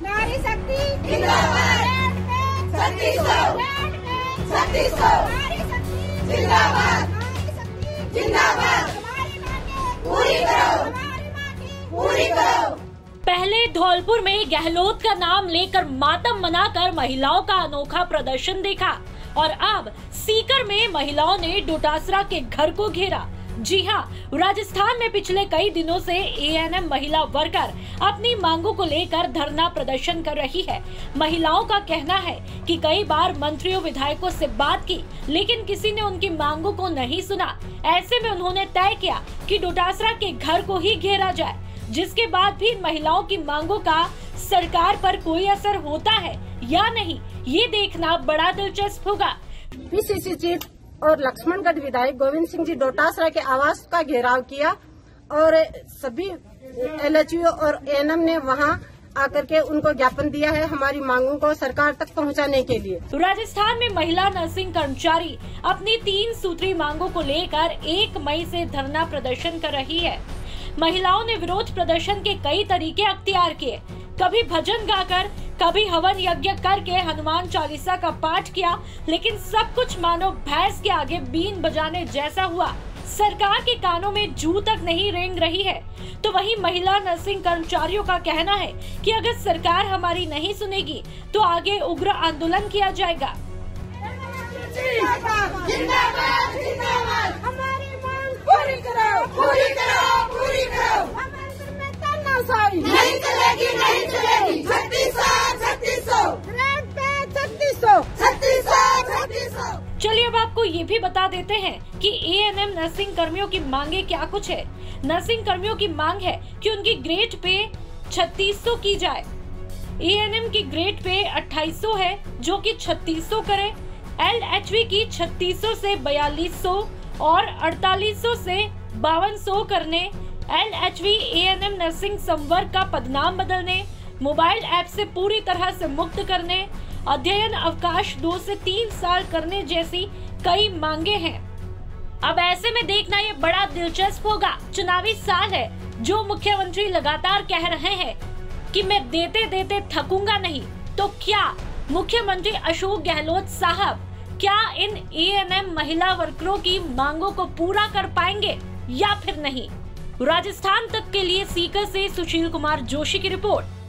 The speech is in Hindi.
नारी शक्ति जिंदाबाद। शक्ति सो शक्ति सो जिंदाबाद। जिंदाबाद। पूरी करो। पूरी करो। पहले धौलपुर में गहलोत का नाम लेकर मातम मनाकर महिलाओं का अनोखा प्रदर्शन देखा और अब सीकर में महिलाओं ने डोटासरा के घर को घेरा। जी हाँ राजस्थान में पिछले कई दिनों से एएनएम महिला वर्कर अपनी मांगों को लेकर धरना प्रदर्शन कर रही है। महिलाओं का कहना है कि कई बार मंत्रियों, विधायकों से बात की, लेकिन किसी ने उनकी मांगों को नहीं सुना। ऐसे में उन्होंने तय किया कि डोटासरा के घर को ही घेरा जाए, जिसके बाद भी महिलाओं की मांगों का सरकार पर कोई असर होता है या नहीं, ये देखना बड़ा दिलचस्प होगा। और लक्ष्मणगढ़ विधायक गोविंद सिंह जी डोटासरा के आवास का घेराव किया और सभी एलएचयू और एएनएम ने वहाँ आकर के उनको ज्ञापन दिया है हमारी मांगों को सरकार तक पहुँचाने के लिए। राजस्थान में महिला नर्सिंग कर्मचारी अपनी तीन सूत्री मांगों को लेकर एक मई से धरना प्रदर्शन कर रही है। महिलाओं ने विरोध प्रदर्शन के कई तरीके अख्तियार किए। कभी भजन गाकर कभी हवन यज्ञ करके हनुमान चालीसा का पाठ किया लेकिन सब कुछ मानो भैंस के आगे बीन बजाने जैसा हुआ। सरकार के कानों में जू तक नहीं रेंग रही है। तो वहीं महिला नर्सिंग कर्मचारियों का कहना है कि अगर सरकार हमारी नहीं सुनेगी तो आगे उग्र आंदोलन किया जाएगा। जिंदाबाद जिंदाबाद। हमारी मांग पूरी करो पूरी करो पूरी करो हमारे सर में तानाशाही नहीं चलेगी नहीं चलेगी छत्तीस सौ छत्तीस सौ छत्तीस सौ छत्तीस सौ छत्तीस सौ चलिए अब आपको ये भी बता देते हैं कि एएनएम नर्सिंग कर्मियों की मांगे क्या कुछ है। नर्सिंग कर्मियों की मांग है कि उनकी ग्रेड पे 3600 की जाए। एएनएम की ग्रेड पे 2800 है, जो कि 3600 करे। एलएचवी की 3600 से 4200 और 4800 से 5200 करने। L H LHV ANM nursing संवर्ग का पदनाम बदलने। मोबाइल ऐप से पूरी तरह से मुक्त करने। अध्ययन अवकाश दो से तीन साल करने जैसी कई मांगे हैं। अब ऐसे में देखना ये बड़ा दिलचस्प होगा। चुनावी साल है, जो मुख्यमंत्री लगातार कह रहे हैं कि मैं देते देते थकूँगा नहीं। तो क्या मुख्यमंत्री अशोक गहलोत साहब क्या इन एएनएम महिला वर्करों की मांगों को पूरा कर पाएँगे या फिर नहीं? राजस्थान तक के लिए सीकर से सुशील कुमार जोशी की रिपोर्ट।